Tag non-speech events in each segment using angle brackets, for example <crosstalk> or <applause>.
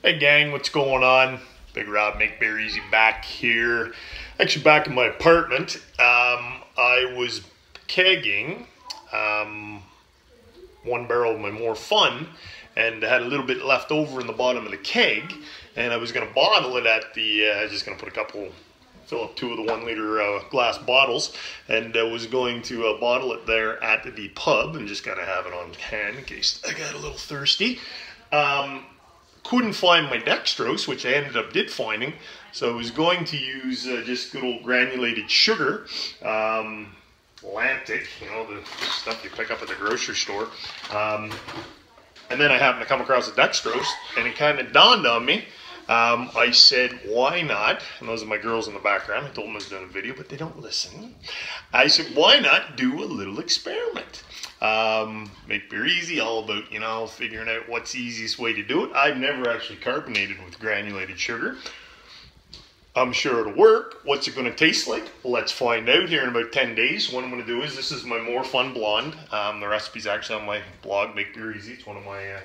Hey gang, what's going on? Big Rob Make Beer Easy back here. Actually back in my apartment. Um, I was kegging um, one barrel of my more fun and I had a little bit left over in the bottom of the keg and I was going to bottle it at the, I uh, was just going to put a couple fill up two of the one liter uh, glass bottles and uh, was going to uh, bottle it there at the pub and just kind of have it on hand in case I got a little thirsty. Um, couldn't find my dextrose, which I ended up did finding, so I was going to use uh, just good old granulated sugar. Um, Atlantic, you know, the stuff you pick up at the grocery store. Um, and then I happened to come across the dextrose, and it kind of dawned on me um, I said, why not? And those are my girls in the background. I told them I was doing a video, but they don't listen. I said, why not do a little experiment? Um, make beer easy, all about, you know, figuring out what's the easiest way to do it. I've never actually carbonated with granulated sugar. I'm sure it'll work. What's it going to taste like? Let's find out here in about 10 days. What I'm going to do is, this is my More Fun Blonde. Um, the recipe's actually on my blog, Make Beer Easy. It's one of my uh,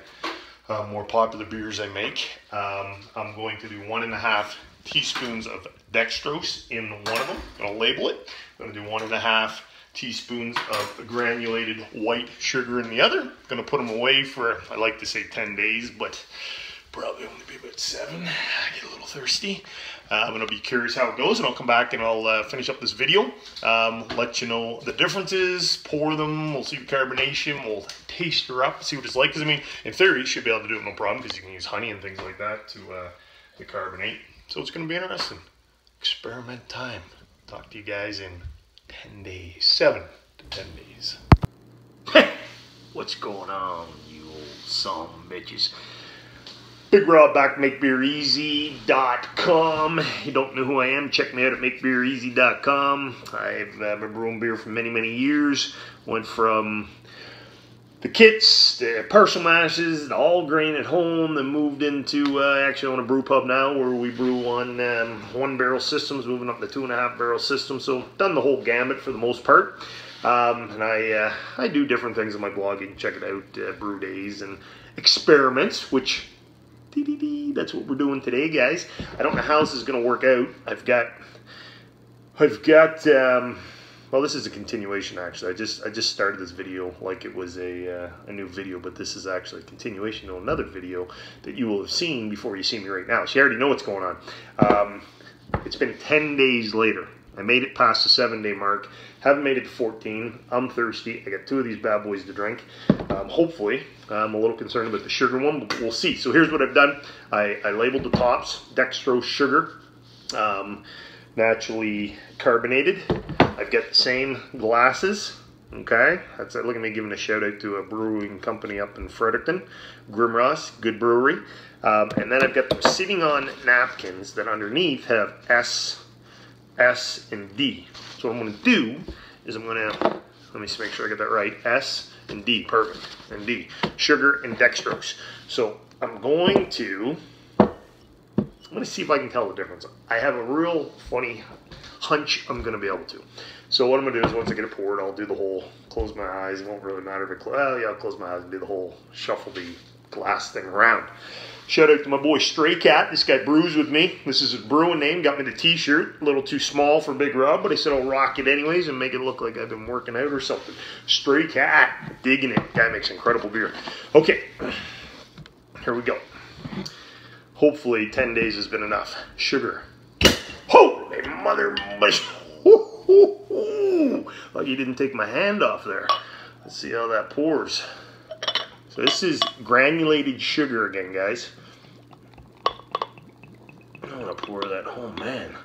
uh, more popular beers I make. Um, I'm going to do one and a half teaspoons of dextrose in one of them. I'm to label it. I'm to do one and a half teaspoons of granulated white sugar in the other. I'm to put them away for, I like to say 10 days, but probably only be about seven. I get a little thirsty. Uh, I'm going to be curious how it goes, and I'll come back and I'll uh, finish up this video. Um, let you know the differences, pour them, we'll see the carbonation, we'll taste her up, see what it's like. Because, I mean, in theory, you should be able to do it no problem because you can use honey and things like that to, uh, to carbonate. So it's going to be interesting. Experiment time. Talk to you guys in 10 days. 7 to 10 days. What's going on, you old son bitches? Big Rob back makebeereasy.com. You don't know who I am, check me out at makebeereasy.com. I've uh, been brewing beer for many, many years. Went from the kits, the partial mashes, the all grain at home, then moved into uh, actually on a brew pub now where we brew on um, one barrel systems, moving up to two and a half barrel systems. So done the whole gamut for the most part. Um, and I uh, I do different things on my blog. You can check it out, uh, brew days and experiments, which that's what we're doing today, guys. I don't know how this is going to work out. I've got, I've got, um, well, this is a continuation actually. I just, I just started this video like it was a, uh, a new video, but this is actually a continuation to another video that you will have seen before you see me right now. So you already know what's going on. Um, it's been 10 days later. I made it past the seven day mark. Haven't made it to 14. I'm thirsty. I got two of these bad boys to drink. Um, hopefully, I'm a little concerned about the sugar one, but we'll see. So here's what I've done. I, I labeled the tops, dextrose sugar, um, naturally carbonated. I've got the same glasses. Okay, that's it. Look at me giving a shout out to a brewing company up in Fredericton, Grimross, good brewery. Um, and then I've got them sitting on napkins that underneath have S S, and D. So what I'm going to do is I'm going to, let me just make sure I get that right, S and D, perfect, and D, sugar and dextrose. So I'm going to, I'm going to see if I can tell the difference. I have a real funny hunch I'm going to be able to. So what I'm going to do is once I get it poured, I'll do the whole, close my eyes, it won't really matter if it, well, yeah, I'll close my eyes and do the whole shuffle the glass thing around. Shout out to my boy Stray Cat. This guy brews with me. This is his brewing name. Got me the t-shirt. A little too small for Big Rob, but I said I'll rock it anyways and make it look like I've been working out or something. Stray Cat. Digging it. Guy makes incredible beer. Okay. Here we go. Hopefully 10 days has been enough. Sugar. Mother... <laughs> Like you didn't take my hand off there. Let's see how that pours. So this is granulated sugar again, guys. I'm gonna pour that. Oh man.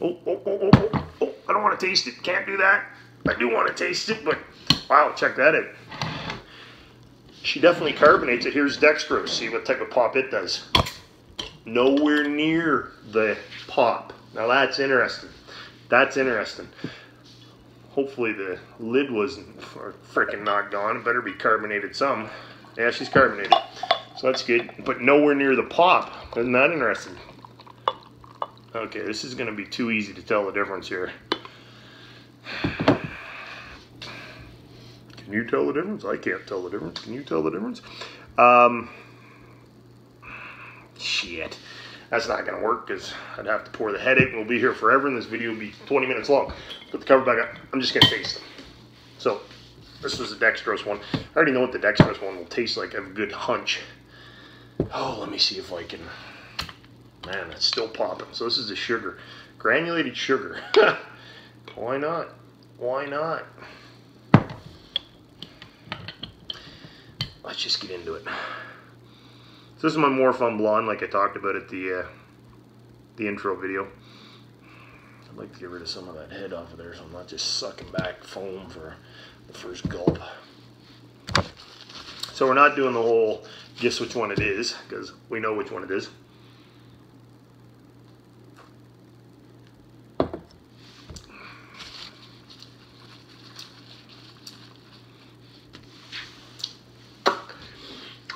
Oh, oh, oh, oh, oh, oh. I don't want to taste it. Can't do that. I do want to taste it, but wow, check that out. She definitely carbonates it. Here's dextrose. See what type of pop it does. Nowhere near the pop. Now that's interesting. That's interesting. Hopefully the lid wasn't freaking knocked on. It better be carbonated some. Yeah, she's carbonated. So that's good. But nowhere near the pop. Isn't that interesting? Okay, this is going to be too easy to tell the difference here. Can you tell the difference? I can't tell the difference. Can you tell the difference? Um, Shit. That's not to work because I'd have to pour the head in. We'll be here forever and this video will be 20 minutes long. Put the cover back up. I'm just to taste them. So, this was the dextrose one. I already know what the dextrose one will taste like. I have a good hunch. Oh, let me see if I can... Man, that's still popping. So this is the sugar. Granulated sugar. <laughs> Why not? Why not? Let's just get into it. So this is my Morphun Blonde, like I talked about at the uh, the intro video. I'd like to get rid of some of that head off of there so I'm not just sucking back foam for the first gulp. So we're not doing the whole guess which one it is, because we know which one it is.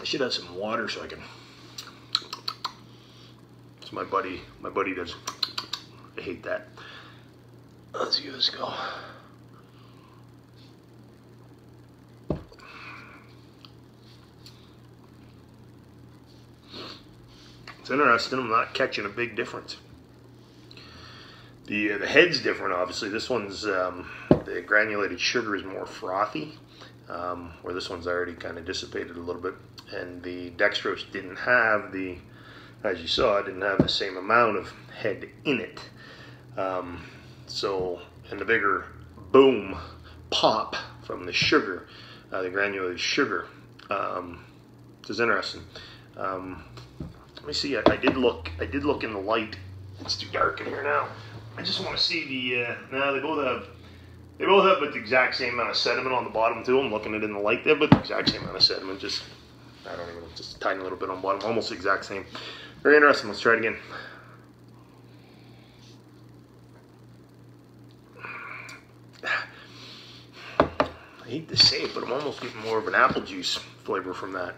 Should have some water so I can. So my buddy, my buddy does. I hate that. Let's give this go. It's interesting. I'm not catching a big difference. The uh, the head's different, obviously. This one's um, the granulated sugar is more frothy, um, where this one's already kind of dissipated a little bit. And the dextrose didn't have the, as you saw, it didn't have the same amount of head in it. Um, so, and the bigger boom pop from the sugar, uh, the granulated sugar, um, is interesting. Um, let me see. I, I, did look. I did look in the light. It's too dark in here now. I just want to see the. Uh, now they both have. They both have the exact same amount of sediment on the bottom too. I'm looking at it in the light there, but the exact same amount of sediment. Just I don't even. know, Just a tiny little bit on bottom. Almost exact same. Very interesting. Let's try it again. I hate to say it, but I'm almost getting more of an apple juice flavor from that.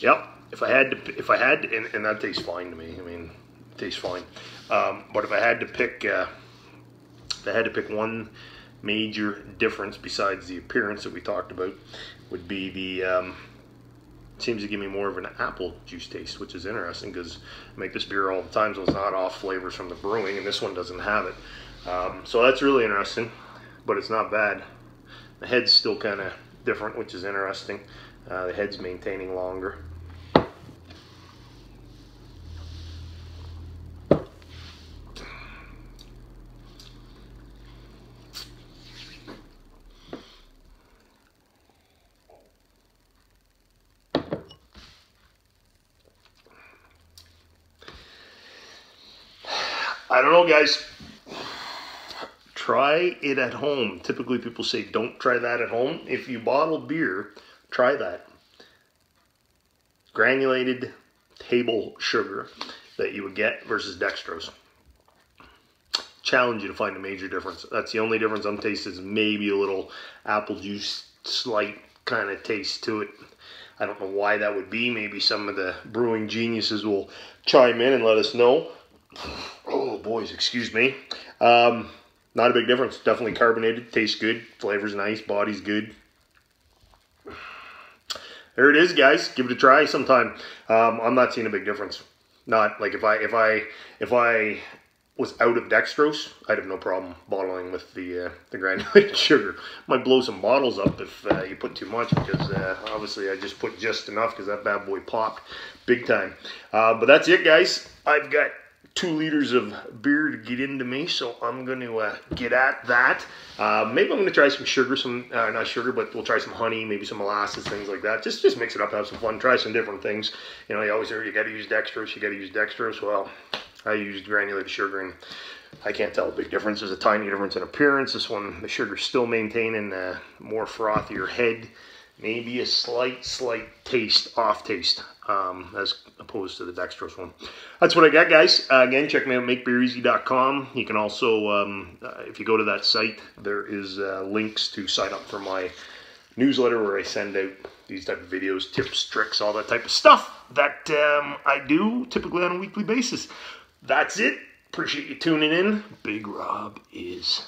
Yep. If I had to, if I had, to, and, and that tastes fine to me. I mean, tastes fine. Um, but if I had to pick, uh, if I had to pick one major difference besides the appearance that we talked about, would be the. Um, seems to give me more of an apple juice taste, which is interesting because I make this beer all the time, so it's not off flavors from the brewing, and this one doesn't have it. Um, so that's really interesting, but it's not bad. The head's still kind of different, which is interesting. Uh, the head's maintaining longer. I don't know, guys. Try it at home. Typically, people say don't try that at home. If you bottle beer, try that. Granulated table sugar that you would get versus dextrose. Challenge you to find a major difference. That's the only difference I'm tasting is maybe a little apple juice, slight kind of taste to it. I don't know why that would be. Maybe some of the brewing geniuses will chime in and let us know. Oh, boys, excuse me. Um, not a big difference. Definitely carbonated. Tastes good. Flavor's nice. Body's good. There it is, guys. Give it a try sometime. Um, I'm not seeing a big difference. Not like if I if I if I was out of dextrose, I'd have no problem bottling with the uh, the granulated <laughs> sugar. Might blow some bottles up if uh, you put too much because uh, obviously I just put just enough because that bad boy popped big time. Uh, but that's it, guys. I've got two liters of beer to get into me, so I'm going to uh, get at that. Uh, maybe I'm going to try some sugar, some uh, not sugar, but we'll try some honey, maybe some molasses, things like that. Just just mix it up, have some fun, try some different things. You know, you always hear you got to use dextrose, you got to use dextrose. Well, I used granulated sugar, and I can't tell a big difference. There's a tiny difference in appearance. This one, the sugar's still maintaining a more frothier head maybe a slight, slight taste, off taste, um, as opposed to the dextrose one. That's what I got, guys. Uh, again, check me out, makebeereasy.com. You can also, um, uh, if you go to that site, there is uh, links to sign up for my newsletter where I send out these type of videos, tips, tricks, all that type of stuff that um, I do typically on a weekly basis. That's it. Appreciate you tuning in. Big Rob is